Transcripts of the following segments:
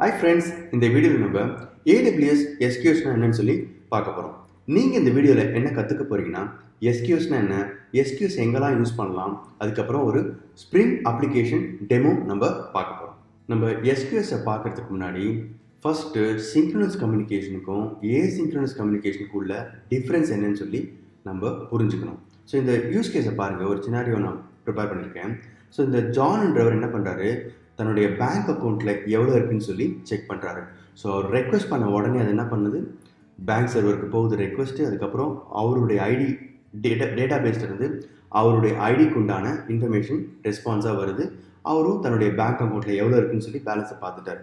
Hi friends இந்த வீடியோவில் நம்ம ஏடபிள்யூஎஸ் எஸ்கியூஸ்னா என்னன்னு சொல்லி பார்க்க போகிறோம் நீங்கள் இந்த வீடியோவில் என்ன கற்றுக்க போகிறீங்கன்னா எஸ்கியூஸ்னா என்ன எஸ்கியூஸ் எங்கெல்லாம் யூஸ் பண்ணலாம் அதுக்கப்புறம் ஒரு ஸ்ப்ரிங் அப்ளிகேஷன் டெமோ நம்ம பார்க்க போகிறோம் நம்ம எஸ்கியூஎஸை பார்க்கறதுக்கு முன்னாடி ஃபஸ்ட்டு சிங்க்ரனஸ் கம்யூனிகேஷனுக்கும் ஏசிங்க்ரனஸ் கம்யூனிகேஷனுக்கும் உள்ள டிஃப்ரென்ஸ் என்னன்னு சொல்லி நம்ம புரிஞ்சுக்கணும். ஸோ இந்த யூஸ் கேஸை பாருங்கள் ஒரு சினாரியோ நான் ப்ரிப்பேர் பண்ணியிருக்கேன். ஸோ இந்த ஜான்ன்றவர் என்ன பண்ணுறாரு தன்னுடைய பேங்க் அக்கௌண்ட்டில் எவ்வளோ இருக்குன்னு சொல்லி செக் பண்ணுறாரு ஸோ அவர் ரெக்வஸ்ட் பண்ண உடனே அது என்ன பண்ணுது? பேங்க் சர்வருக்கு போகுது ரெக்வஸ்ட்டு அதுக்கப்புறம் அவருடைய ஐடி டேட்டா டேட்டா பேஸ்லேருந்து அவருடைய ஐடிக்கு உண்டான இன்ஃபர்மேஷன் ரெஸ்பான்ஸாக வருது. அவரும் தன்னுடைய பேங்க் அக்கௌண்ட்டில் எவ்வளோ இருக்குன்னு சொல்லி பேலன்ஸை பார்த்துட்டாரு.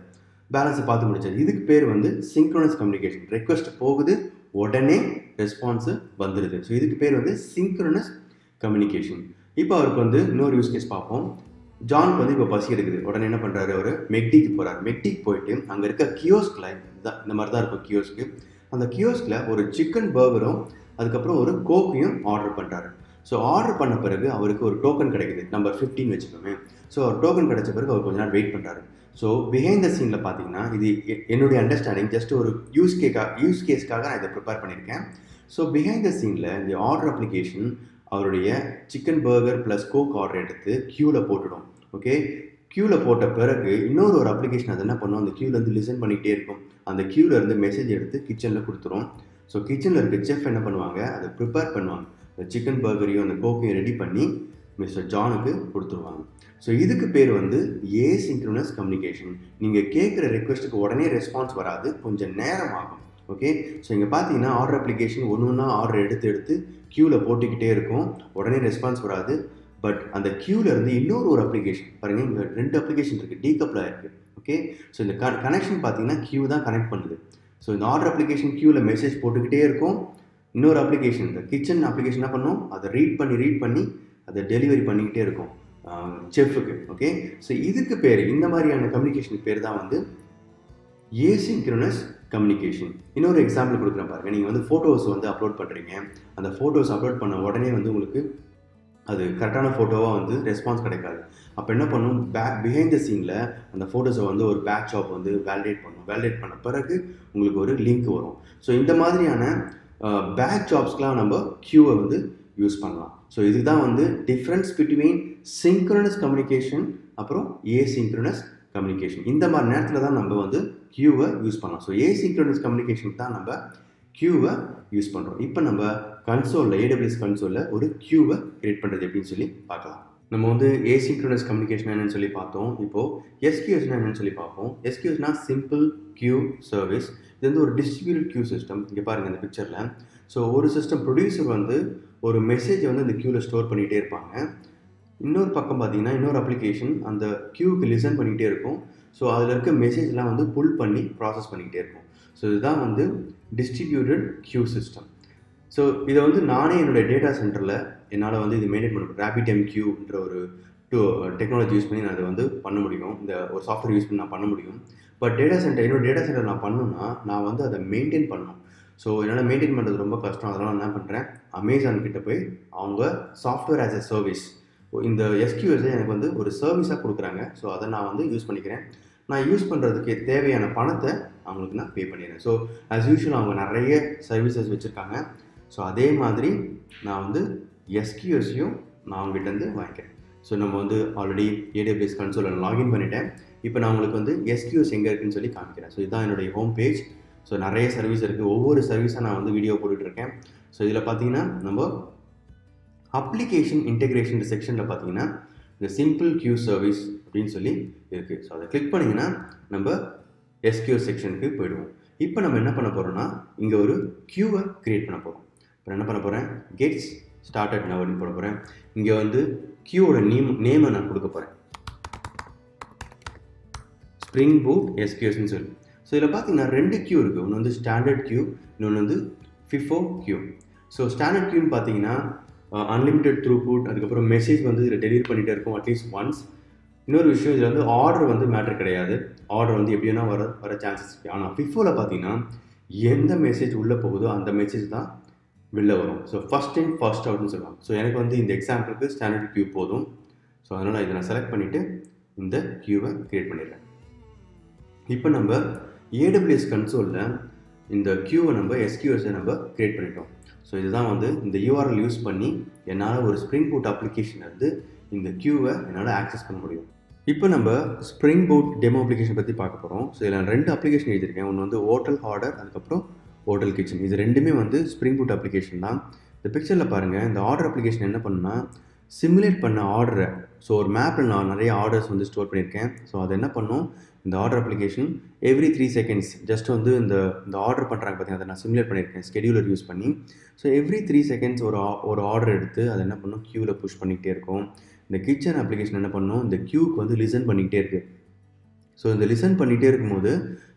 பேலன்ஸை பார்த்து முடிச்சார். இதுக்கு பேர் வந்து சிங்க்ரோனஸ் கம்யூனிகேஷன் ரெக்வஸ்ட் போகுது உடனே ரெஸ்பான்ஸு வந்துடுது ஸோ இதுக்கு பேர் வந்து சிங்க்ரோனஸ் கம்யூனிகேஷன் இப்போ அவருக்கு வந்து இன்னொரு யூஸ் கேஸ் பார்ப்போம். ஜானுக்கு வந்து இப்போ பசி எடுக்குது. உடனே என்ன பண்ணுறாரு அவர்? மெக்டிக்கு போகிறார் மெக்டிக்கு போயிட்டு அங்கே இருக்க கியோஸ்கில் இந்த மாதிரி தான் இருக்கும் கியோஸ்க்கு அந்த கியோஸ்கில் ஒரு சிக்கன் பர்கரும் அதுக்கப்புறம் ஒரு கோக்கையும் ஆர்டர் பண்ணுறாரு ஸோ ஆர்டர் பண்ண பிறகு அவருக்கு ஒரு டோக்கன் கிடைக்குது. நம்பர் ஃபிஃப்டின் வச்சுக்கோமே. ஸோ அவர் டோக்கன் கிடைச்ச பிறகு அவர் கொஞ்ச நேரம் வெயிட் பண்ணுறாரு ஸோ பிஹைண்ட் த சீனில் பார்த்தீங்கன்னா இது எ- என்னுடைய அண்டர்ஸ்டாண்டிங் ஜஸ்ட் ஒரு யூஸ் கேக்காக யூஸ் கேஸ்க்காக நான் இதை ப்ரிப்பேர் பண்ணியிருக்கேன். ஸோ பிஹைண்ட் த சீனில் இந்த ஆர்டர் அப்ளிகேஷன் அவருடைய chicken burger plus coke order எடுத்து க்யூவில் போட்டுடும். ஓகே க்யூவில் போட்ட பிறகு இன்னொரு ஒரு அப்ளிகேஷன் அது என்ன பண்ணும்? அந்த க்யூலேருந்து லிசன் பண்ணிகிட்டே இருக்கும். அந்த க்யூவிலேருந்து இருந்து மெசேஜ் எடுத்து கிச்சனில் கொடுத்துரும். ஸோ கிச்சனில் இருக்க செஃப் என்ன பண்ணுவாங்க? அதை ப்ரிப்பேர் பண்ணுவாங்க. அந்த சிக்கன் பர்கரையும் அந்த கோக்கையும் ரெடி பண்ணி மிஸ்டர் ஜானுக்கு கொடுத்துருவாங்க. ஸோ இதுக்கு பேர் வந்து ஏசிங்க்ரோனஸ் கம்யூனிகேஷன் நீங்கள் கேட்குற ரெக்வஸ்ட்டுக்கு உடனே ரெஸ்பான்ஸ் வராது. கொஞ்சம் நேரம் ஆகும். ஓகே ஸோ இங்கே பார்த்தீங்கன்னா ஆர்டர் அப்ளிகேஷன் ஒன்று ஒன்றா ஆர்டர் எடுத்து எடுத்து க்யூவில் போட்டுக்கிட்டே இருக்கும். உடனே ரெஸ்பான்ஸ் வராது. பட் அந்த க்யூவில் இருந்து இன்னொரு ஒரு அப்ளிகேஷன் பாருங்கள் இங்கே ரெண்டு அப்ளிகேஷன் இருக்குது டீகப்பிளாக இருக்குது ஓகே ஸோ இந்த க கனெக்ஷன் பார்த்தீங்கன்னா க்யூ தான் கனெக்ட் பண்ணுது. ஸோ இந்த ஆர்டர் அப்ளிகேஷன் க்யூவில் மெசேஜ் போட்டுக்கிட்டே இருக்கும். இன்னொரு அப்ளிகேஷன் இந்த கிச்சன் அப்ளிகேஷன் என்ன பண்ணும்? அதை ரீட் பண்ணி ரீட் பண்ணி அதை டெலிவரி பண்ணிக்கிட்டே இருக்கும். செஃப்புக்கு ஓகே ஸோ இதுக்கு பேர் இந்த மாதிரியான கம்யூனிகேஷனுக்கு பேர் தான் வந்து ஏசிங்க்ரோனஸ் கம்யூனிகேஷன் இன்னொரு எக்ஸாம்பிள் கொடுக்குறேன் பாருங்க. நீங்கள் வந்து ஃபோட்டோஸ் வந்து அப்லோட் பண்ணுறீங்க அந்த ஃபோட்டோஸ் அப்லோட் பண்ண உடனே வந்து உங்களுக்கு அது கரெக்டான ஃபோட்டோவாக வந்து ரெஸ்பான்ஸ் கிடைக்காது. அப்போ என்ன பண்ணும்? பேக் பிஹைண்ட் த சீனில் அந்த ஃபோட்டோஸை வந்து ஒரு பேக் ஷாப் வந்து வேலிடேட் பண்ணும். வேலிடேட் பண்ண பிறகு உங்களுக்கு ஒரு லிங்க் வரும். ஸோ இந்த மாதிரியான பேக் ஜாப்ஸ்க்கெலாம் நம்ம க்யூவை வந்து யூஸ் பண்ணலாம். ஸோ இதுதான் வந்து டிஃப்ரென்ஸ் பிட்வீன் சிங்க்ரனஸ் கம்யூனிகேஷன் அப்புறம் ஏசிங்க்ரனஸ் கம்யூனிகேஷன் இந்த மாதிரி நேரத்தில் தான் நம்ம வந்து க்யூவை யூஸ் பண்ணலாம். ஸோ ஏசிங்க்ரோனஸ் கம்யூனிகேஷன் தான் நம்ம க்யூவை யூஸ் பண்ணுறோம் இப்போ நம்ம கன்சோலில் ஏடபிள்யூஎஸ் கன்சோலில் ஒரு க்யூவை கிரியேட் பண்ணுறது எப்படின்னு சொல்லி பார்க்கலாம். நம்ம வந்து ஏசிங்க்ரோனஸ் கம்யூனிகேஷன் என்னன்னு சொல்லி பார்த்தோம். இப்போது எஸ்கியூஸ்னா என்னன்னு சொல்லி பார்ப்போம். எஸ்கியூஸ்னா சிம்பிள் கியூ சர்வீஸ் இது வந்து ஒரு டிஸ்ட்ரிபியூட் கியூ சிஸ்டம் இங்கே பாருங்கள் இந்த பிக்சரில் ஸோ ஒரு சிஸ்டம் ப்ரொடியூசர் வந்து ஒரு மெசேஜை வந்து இந்த க்யூவில் ஸ்டோர் பண்ணிகிட்டே இருப்பாங்க. இன்னொரு பக்கம் பார்த்தீங்கன்னா இன்னொரு அப்ளிகேஷன் அந்த க்யூவுக்கு லிசன் பண்ணிகிட்டே இருக்கும். ஸோ அதில் இருக்க மெசேஜ்லாம் வந்து புல் பண்ணி ப்ராசஸ் பண்ணிக்கிட்டே இருக்கும் ஸோ இதுதான் வந்து டிஸ்ட்ரிபியூட்டட் க்யூ சிஸ்டம் ஸோ இதை வந்து நானே என்னுடைய டேட்டா சென்டரில் என்னால் வந்து இது மெயின்டைன் பண்ண ரேபிட் எம் கியூன்ற ஒரு டூ டெக்னாலஜி யூஸ் பண்ணி நான் அதை வந்து பண்ண முடியும். இந்த ஒரு சாஃப்ட்வேர் யூஸ் பண்ணி நான் பண்ண முடியும். பட் டேட்டா சென்டர் என்னோட டேட்டா சென்டர் நான் பண்ணணும்னா நான் வந்து அதை மெயின்டைன் பண்ணணும். ஸோ என்னால் மெயின்டைன் பண்ணுறது ரொம்ப கஷ்டம். அதனால் நான் என்ன பண்ணுறேன் அமேசான் கிட்ட போய் அவங்க சாஃப்ட்வேர் ஆஸ் எ சர்வீஸ் இந்த எஸ்கியூஎஸை எனக்கு வந்து ஒரு சர்வீஸாக கொடுக்குறாங்க. ஸோ அதை நான் வந்து யூஸ் பண்ணிக்கிறேன். நான் யூஸ் பண்ணுறதுக்கு தேவையான பணத்தை அவங்களுக்கு நான் பே பண்ணிடுறேன். ஸோ ஆஸ் யூஷுவல் அவங்க நிறைய சர்வீசஸ் வச்சுருக்காங்க. ஸோ அதே மாதிரி நான் வந்து எஸ்கியூஎஸையும் நான் அவங்ககிட்டருந்து வாங்கிக்கிறேன். ஸோ நம்ம வந்து ஆல்ரெடி ஏடிஎபிஎஸ் கன்சோலில் லாகின் பண்ணிட்டேன். இப்போ நான் உங்களுக்கு வந்து எஸ்கியூஎஸ் எங்கே இருக்குன்னு சொல்லி காமிக்கிறேன். ஸோ இதுதான் என்னுடைய ஹோம் பேஜ் ஸோ நிறைய சர்வீஸ் இருக்குது ஒவ்வொரு சர்வீஸாக நான் வந்து வீடியோ போட்டுட்ருக்கேன் ஸோ இதில் பார்த்தீங்கன்னா நம்ம அப்ளிகேஷன் இன்டெகிரேஷன் செக்ஷனில் பார்த்தீங்கன்னா இந்த சிம்பிள் கியூ சர்வீஸ் அப்படின்னு சொல்லி இருக்குது ஸோ அதை கிளிக் பண்ணிங்கன்னா நம்ம எஸ்கியூ செக்ஷனுக்கு போயிடுவோம். இப்போ நம்ம என்ன பண்ண போகிறோம்னா இங்கே ஒரு கியூவை க்ரியேட் பண்ண போகிறோம் இப்போ என்ன பண்ண போகிறேன் கெட்ஸ் ஸ்டார்டட் நவர்னு போட போகிறேன் இங்கே வந்து கியூவோட நேம் நேமை நான் கொடுக்க போகிறேன் ஸ்ப்ரிங் பூட் எஸ்கியூஸ்னு சொல்லி. ஸோ இதில் பார்த்தீங்கன்னா ரெண்டு கியூ இருக்குது ஒன்று வந்து ஸ்டாண்டர்ட் கியூ இன்னொன்று வந்து ஃபிஃபோ கியூ ஸோ ஸ்டாண்டர்ட் கியூன்னு பார்த்தீங்கன்னா அன்லிமிட்டெட் த்ரூ புட் அதுக்கப்புறம் மெசேஜ் வந்து இதில் டெலிவரி பண்ணிகிட்டே இருக்கும் அட்லீஸ்ட் ஒன்ஸ் இன்னொரு விஷயம் இதில் வந்து ஆர்டர் வந்து மேட்டர் கிடையாது. ஆர்டர் வந்து எப்படின்னா வர வர சான்சஸ் இருக்குது ஆனால் ஃபிஃபோவில் பார்த்தீங்கன்னா எந்த மெசேஜ் உள்ளே போகுதோ அந்த மெசேஜ் தான் வெளில வரும். ஸோ ஃபஸ்ட் இன் ஃபர்ஸ்ட் அவுட்னு சொல்லுவாங்க. ஸோ எனக்கு வந்து இந்த எக்ஸாம்பிளுக்கு ஸ்டாண்டர்ட் கியூ போதும். ஸோ அதனால் இதை நான் செலக்ட் பண்ணிவிட்டு இந்த கியூவை க்ரியேட் பண்ணிடுறேன். இப்போ நம்ம ஏடபிள்யூஎஸ் கன்சோலில் இந்த கியூவை நம்ம எஸ்கியூஎஸை நம்ம க்ரியேட் பண்ணிட்டோம். ஸோ இதுதான் வந்து இந்த யூஆர்எல் யூஸ் பண்ணி என்னால் ஒரு ஸ்ப்ரிங் பூட் அப்ளிகேஷன் வந்து இந்த க்யூவை என்னால் ஆக்சஸ் பண்ண முடியும். இப்போ நம்ம ஸ்ப்ரிங் பூட் டெமோ அப்ளிகேஷன் பற்றி பார்க்க போகிறோம் ஸோ இதில் ரெண்டு அப்ளிகேஷன் எழுதியிருக்கேன். ஒன்று வந்து ஹோட்டல் ஆர்டர் அதுக்கப்புறம் ஹோட்டல் கிச்சன் இது ரெண்டுமே வந்து ஸ்ப்ரிங் பூட் அப்ளிகேஷன் தான். இந்த பிக்சரில் பாருங்கள் இந்த ஆர்டர் அப்ளிகேஷன் என்ன பண்ணுன்னா சிமுலேட் பண்ண ஆர்டரை ஸோ ஒரு மேப்பில் நான் நிறைய ஆர்டர்ஸ் வந்து ஸ்டோர் பண்ணியிருக்கேன். ஸோ அது என்ன பண்ணும்? இந்த order application every three seconds just வந்து இந்த இந்த ஆர்டர் பண்ணுறாங்க பார்த்தீங்கன்னா அதை நான் சிமுலேட் பண்ணியிருக்கேன். ஸ்கெடியூலர் யூஸ் பண்ணி. ஸோ எவ்ரி த்ரீ செகண்ட்ஸ் ஒரு ஒரு ஆர்டர் எடுத்து அதை என்ன பண்ணும்? க்யூவில் புஷ் பண்ணிக்கிட்டே இருக்கும். இந்த கிச்சன் அப்ளிகேஷன் என்ன பண்ணும்? இந்த க்யூக்கு வந்து லிசன் பண்ணிக்கிட்டே இருக்குது ஸோ இந்த லிசன் பண்ணிகிட்டே இருக்கும்போது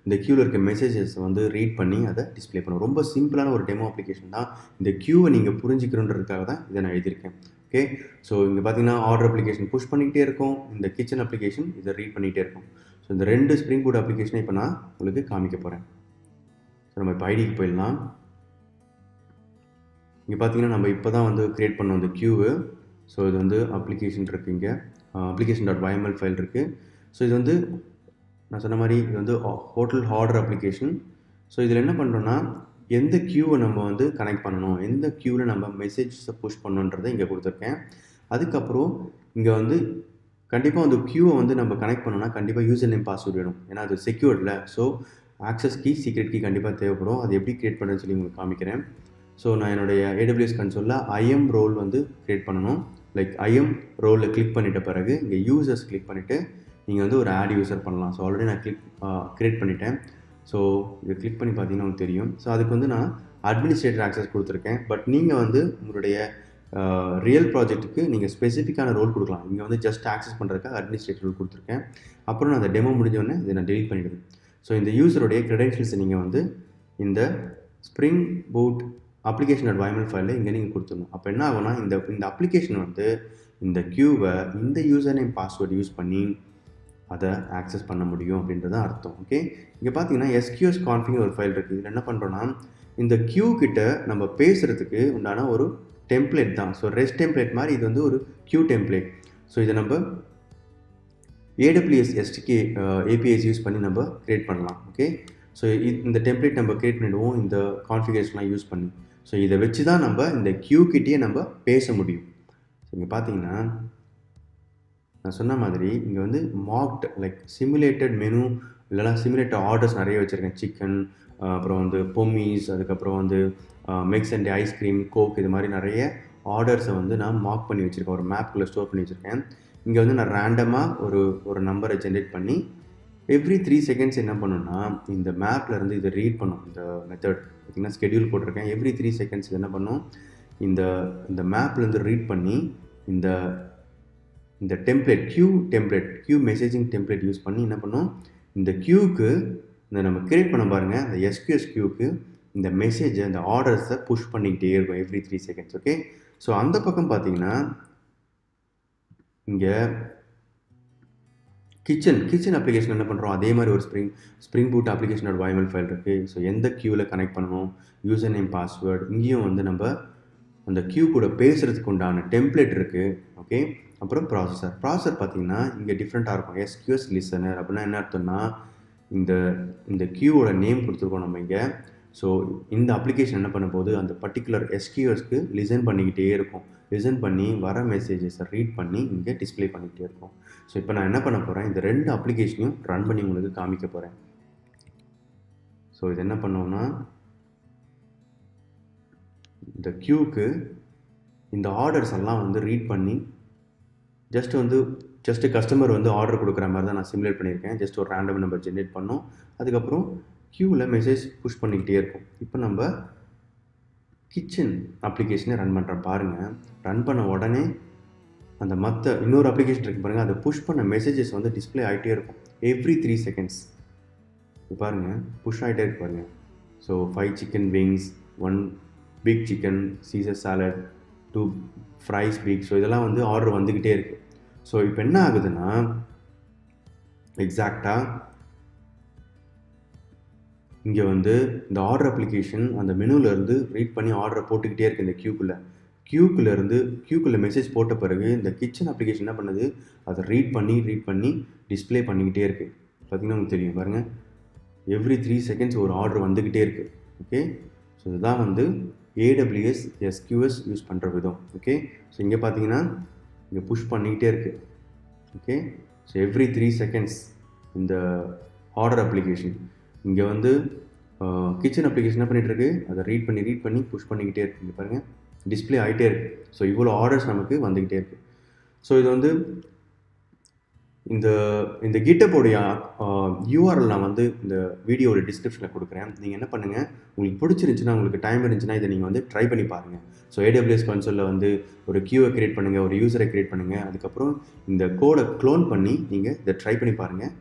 இந்த க்யூவில் இருக்க மெசேஜஸ் வந்து ரீட் பண்ணி அதை டிஸ்பிளே பண்ணும். ரொம்ப சிம்பிளான ஒரு டெமோ அப்ளிகேஷன் தான். இந்த க்யூவை நீங்கள் புரிஞ்சுக்கணுன்றதுக்காக தான் இதை நான் எழுதியிருக்கேன். ஓகே ஸோ இங்கே பார்த்தீங்கன்னா ஆர்டர் அப்ளிகேஷன் புஷ் பண்ணிக்கிட்டே இருக்கும். இந்த கிச்சன் அப்ளிகேஷன் இதை ரீட் பண்ணிகிட்டே இருக்கும். ஸோ இந்த ரெண்டு ஸ்ப்ரிங் பூட் அப்ளிகேஷனை இப்போ நான் உங்களுக்கு காமிக்க போகிறேன் ஸோ நம்ம இப்போ ஐடிக்கு போயிடலாம். இங்கே பார்த்தீங்கன்னா நம்ம இப்போ தான் வந்து க்ரியேட் பண்ணோம் இந்த க்யூவு ஸோ இது வந்து அப்ளிகேஷன் இருக்குது இங்கே. அப்ளிகேஷன் டாட் YML ஃபைல் இருக்குது ஸோ இது வந்து நான் சொன்ன மாதிரி இது வந்து ஹோட்டல் ஆர்டர் அப்ளிகேஷன் ஸோ இதில் என்ன பண்ணுறோன்னா எந்த க்யூவை நம்ம வந்து கனெக்ட் பண்ணணும்? எந்த க்யூவில் நம்ம மெசேஜஸை புஷ் பண்ணணுன்றதை இங்கே கொடுத்துருக்கேன். அதுக்கப்புறம் இங்கே வந்து கண்டிப்பாக அந்த க்யூவை வந்து நம்ம கனெக்ட் பண்ணோம்னா கண்டிப்பாக யூசர் நேம் பாஸ்வேர்ட் வேணும். ஏன்னா அது செக்யூர்டில் so access key secret key கண்டிப்பாக தேவைப்படும். அது எப்படி க்ரியேட் பண்ணுறேன்னு சொல்லி உங்களுக்கு காமிக்கிறேன். ஸோ நான் என்னுடைய ஏடபிள்யூஎஸ் கன்சோலில் ஐஎம் ரோல் வந்து க்ரியேட் பண்ணணும். லைக் ஐஎம் ரோலில் கிளிக் பண்ணிட்ட பிறகு இங்கே யூசர்ஸ் கிளிக் பண்ணிவிட்டு நீங்கள் வந்து ஒரு ஆட் யூசர் பண்ணலாம். ஸோ ஆல்ரெடி நான் கிளிக் க்ரியேட் பண்ணிட்டேன். ஸோ இதை கிளிக் பண்ணி பார்த்தீங்கன்னா உங்களுக்கு தெரியும். ஸோ அதுக்கு வந்து நான் அட்மினிஸ்ட்ரேட்டர் ஆக்சஸ் கொடுத்துருக்கேன். பட் நீங்கள் வந்து உங்களுடைய ரியல் ப்ராஜெக்ட்டுக்கு நீங்கள் ஸ்பெசிஃபிக்கான ரோல் கொடுக்கலாம். இங்கே வந்து ஜஸ்ட் ஆக்சஸ் பண்ணுறதுக்காக அட்மினிஸ்ட்ரேட்டர் ரோல் கொடுத்துருக்கேன். அப்புறம் நான் அந்த டெமோ முடிஞ்சோடனே இதை நான் டெலிட் பண்ணிவிடுவேன் ஸோ இந்த யூசருடைய க்ரெடென்ஷியல்ஸை நீங்கள் வந்து இந்த spring boot application at YML ஃபைலில் இங்கே நீங்கள் கொடுத்துடணும். அப்போ என்ன ஆகும்னா இந்த இந்த அப்ளிகேஷன் வந்து இந்த க்யூவை இந்த யூசர் நேம் பாஸ்வேர்டு யூஸ் பண்ணி அதை ஆக்சஸ் பண்ண முடியும் அப்படின்றது அர்த்தம். ஓகே இங்கே பார்த்தீங்கன்னா எஸ்கியூஎஸ் கான்ஃபிங் ஒரு ஃபைல் இருக்குது இதில் என்ன பண்ணுறோன்னா இந்த க்யூ கிட்ட நம்ம பேசுகிறதுக்கு உண்டான ஒரு டெம்ப்ளேட் தான். ஸோ ரெஸ்ட் டெம்ப்ளேட் மாதிரி இது வந்து ஒரு க்யூ டெம்ப்ளேட் ஸோ இதை நம்ம ஏடபிள்யூஎஸ் எஸ்டிகே ஏபிஎஸ் யூஸ் பண்ணி நம்ம க்ரியேட் பண்ணலாம். ஓகே ஸோ இந்த டெம்ப்ளேட் நம்ம க்ரியேட் பண்ணிடுவோம். இந்த கான்ஃபிகரேஷன்லாம் யூஸ் பண்ணி. ஸோ இதை வச்சு தான் நம்ம இந்த க்யூ கிட்டேயே நம்ம பேச முடியும். ஸோ இங்கே பார்த்தீங்கன்னா நான் சொன்ன மாதிரி இங்கே வந்து மாக்ட் லைக் சிமுலேட்டட் மெனு இல்லைனா சிமுலேட்டட் ஆர்டர்ஸ் நிறைய வச்சுருக்கேன். சிக்கன் அப்புறம் வந்து பொம்மிஸ் அதுக்கப்புறம் வந்து மிக்ஸ் அண்ட் ஐஸ்கிரீம் கோக் இது மாதிரி நிறைய ஆர்டர்ஸை வந்து நான் மார்க் பண்ணி வச்சுருக்கேன். ஒரு மேப்குள்ளே ஸ்டோர் பண்ணி வச்சுருக்கேன். இங்கே வந்து நான் ரேண்டமாக ஒரு ஒரு நம்பரை ஜென்ரேட் பண்ணி எவ்ரி த்ரீ செகண்ட்ஸ் என்ன பண்ணுன்னா இந்த மேப்பில் இருந்து இதை ரீட் பண்ணும். இந்த மெத்தட் பார்த்திங்கன்னா ஸ்கெடியூல் போட்டிருக்கேன். எவ்ரி த்ரீ செகண்ட்ஸ் இது என்ன பண்ணும்? இந்த இந்த மேப்லேருந்து ரீட் பண்ணி இந்த இந்த template queue template queue messaging template use பண்ணி என்ன பண்ணும்? இந்த க்யூக்கு இந்த நம்ம கிரியேட் பண்ண பாருங்கள் அந்த எஸ்கியூஎஸ் க்யூக்கு இந்த மெசேஜை இந்த ஆர்டர்ஸை புஷ் பண்ணிக்கிட்டே இருக்கும் every three seconds okay so அந்த பக்கம் பார்த்தீங்கன்னா இங்கே கிச்சன் கிச்சன் அப்ளிகேஷன் என்ன பண்ணுறோம் அதே மாதிரி ஒரு ஸ்ப்ரிங் ஸ்ப்ரிங் பூட் அப்ளிகேஷனோட வாய்மல் ஃபைல் இருக்குது ஸோ எந்த க்யூவில் கனெக்ட் பண்ணணும்? யூசர் நேம் பாஸ்வேர்டு இங்கேயும் வந்து நம்ம அந்த க்யூ கூட பேசுகிறதுக்கு உண்டான டெம்ப்ளேட் இருக்குது ஓகே அப்புறம் ப்ராசஸர் ப்ராசஸர் பார்த்தீங்கன்னா இங்கே டிஃப்ரெண்ட்டாக இருக்கும். எஸ்கியூஎஸ் லிசனர் அப்படின்னா என்ன அர்த்தம்னா இந்த இந்த க்யூவோட நேம் கொடுத்துருக்கோம் நம்ம இங்கே. ஸோ இந்த அப்ளிகேஷன் என்ன பண்ண போது அந்த பர்டிகுலர் எஸ்கியூஎஸ்க்கு லிசன் பண்ணிக்கிட்டே இருக்கும். லிசன் பண்ணி வர மெசேஜஸை ரீட் பண்ணி இங்கே டிஸ்பிளே பண்ணிக்கிட்டே இருக்கும். ஸோ இப்போ நான் என்ன பண்ண போகிறேன் இந்த ரெண்டு அப்ளிகேஷனையும் ரன் பண்ணி உங்களுக்கு காமிக்க போகிறேன் ஸோ இது என்ன பண்ணோம்னா இந்த க்யூக்கு இந்த ஆர்டர்ஸ் எல்லாம் வந்து ரீட் பண்ணி ஜஸ்ட் வந்து ஜஸ்ட்டு கஸ்டமர் வந்து ஆர்டர் கொடுக்குற மாதிரி தான் நான் சிமுலேட் பண்ணியிருக்கேன். ஜஸ்ட் ஒரு ரேண்டம் நம்பர் ஜென்ரேட் பண்ணோம். அதுக்கப்புறம் க்யூவில் மெசேஜ் புஷ் பண்ணிக்கிட்டே இருக்கும். இப்போ நம்ம கிச்சன் அப்ளிகேஷனை ரன் பண்ணுறேன் பாருங்கள் ரன் பண்ண உடனே அந்த மற்ற இன்னொரு அப்ளிகேஷன் இருக்கு பாருங்கள் அதை புஷ் பண்ண மெசேஜஸ் வந்து டிஸ்பிளே ஆகிட்டே இருக்கும். எவ்ரி த்ரீ செகண்ட்ஸ் பாருங்கள் புஷ் ஆகிட்டே இருக்கு பாருங்கள் so five chicken wings one big chicken caesar salad two fries speak so இதெல்லாம் வந்து ஆர்டர் வந்துக்கிட்டே இருக்குது ஸோ இப்போ என்ன ஆகுதுன்னா எக்ஸாக்டாக இங்கே வந்து இந்த ஆர்டர் அப்ளிகேஷன் அந்த மெனுவிலேருந்து ரீட் பண்ணி ஆர்டரை போட்டுக்கிட்டே இருக்குது இந்த க்யூக்குள்ளே க்யூக்குள்ளேருந்து க்யூக்குள்ளே மெசேஜ் போட்ட பிறகு இந்த கிச்சன் அப்ளிகேஷன் என்ன பண்ணுது? அதை ரீட் பண்ணி ரீட் பண்ணி டிஸ்பிளே பண்ணிக்கிட்டே இருக்குது பார்த்திங்கன்னா உங்களுக்கு தெரியும் பாருங்கள் எவ்ரி த்ரீ செகண்ட்ஸ் ஒரு ஆர்டர் வந்துக்கிட்டே இருக்குது ஓகே ஸோ இதுதான் வந்து ஏடபிள்யூஎஸ் எஸ்கியூஎஸ் யூஸ் பண்ணுற விதம் ஓகே ஸோ இங்கே பார்த்தீங்கன்னா இங்கே புஷ் பண்ணிக்கிட்டே இருக்குது okay so every three seconds இந்த ஆர்டர் அப்ளிகேஷன் இங்கே வந்து கிச்சன் அப்ளிகேஷன் என்ன பண்ணிகிட்டு இருக்கு? அதை ரீட் பண்ணி ரீட் பண்ணி புஷ் பண்ணிக்கிட்டே இருக்கு இங்கே பாருங்கள் டிஸ்பிளே ஆகிட்டே இருக்குது ஸோ இவ்வளோ ஆர்டர்ஸ் நமக்கு வந்துக்கிட்டே இருக்குது ஸோ இது வந்து இந்த இந்த கிட்டப்போடைய யூஆர்எல் நான் வந்து இந்த வீடியோவோட டிஸ்கிரிப்ஷனில் கொடுக்குறேன். நீங்கள் என்ன பண்ணுங்கள் உங்களுக்கு பிடிச்சிருந்துச்சுன்னா உங்களுக்கு டைம் இருந்துச்சுன்னா இதை நீங்கள் வந்து ட்ரை பண்ணி பாருங்கள் ஸோ ஏடபிள்யூஎஸ் கன்சோலில் வந்து ஒரு கியூவை க்ரியேட் பண்ணுங்கள் ஒரு யூசரை க்ரியேட் பண்ணுங்கள் அதுக்கப்புறம் இந்த கோடை க்ளோன் பண்ணி நீங்கள் இதை ட்ரை பண்ணி பாருங்கள்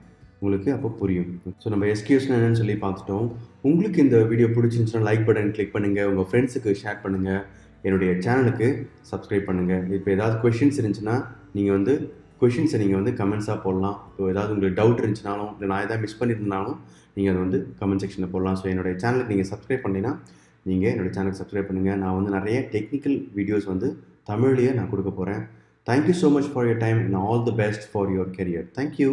உங்களுக்கு அப்போ புரியும். ஸோ நம்ம எஸ்கியூஸ்னா என்னன்னு சொல்லி பார்த்துட்டோம். உங்களுக்கு இந்த வீடியோ பிடிச்சிருந்துச்சுன்னா லைக் பட்டன் கிளிக் பண்ணுங்கள் உங்கள் ஃப்ரெண்ட்ஸுக்கு ஷேர் பண்ணுங்கள் என்னுடைய சேனலுக்கு சப்ஸ்கிரைப் பண்ணுங்கள் இப்போ ஏதாவது கொஷின்ஸ் இருந்துச்சுன்னா நீங்கள் வந்து கொஷின்ஸை நீங்கள் வந்து கமெண்ட்ஸாக போடலாம். இப்போ ஏதாவது உங்களுக்கு டவுட் இருந்துச்சுனாலும் இல்லை நான் எதாவது மிஸ் பண்ணியிருந்தாலும் நீங்கள் அதை வந்து கமெண்ட் செக்ஷனில் போடலாம். ஸோ என்னுடைய சேனலுக்கு நீங்கள் சப்ஸ்கிரைப் பண்ணிங்கன்னா நீங்கள் என்னோடய சேனலுக்கு சப்ஸ்கிரைப் பண்ணுங்கள் நான் வந்து நிறைய டெக்னிக்கல் வீடியோஸ் வந்து தமிழ்லேயே நான் கொடுக்க போகிறேன் thank you so much for your time and all the best for your career thank you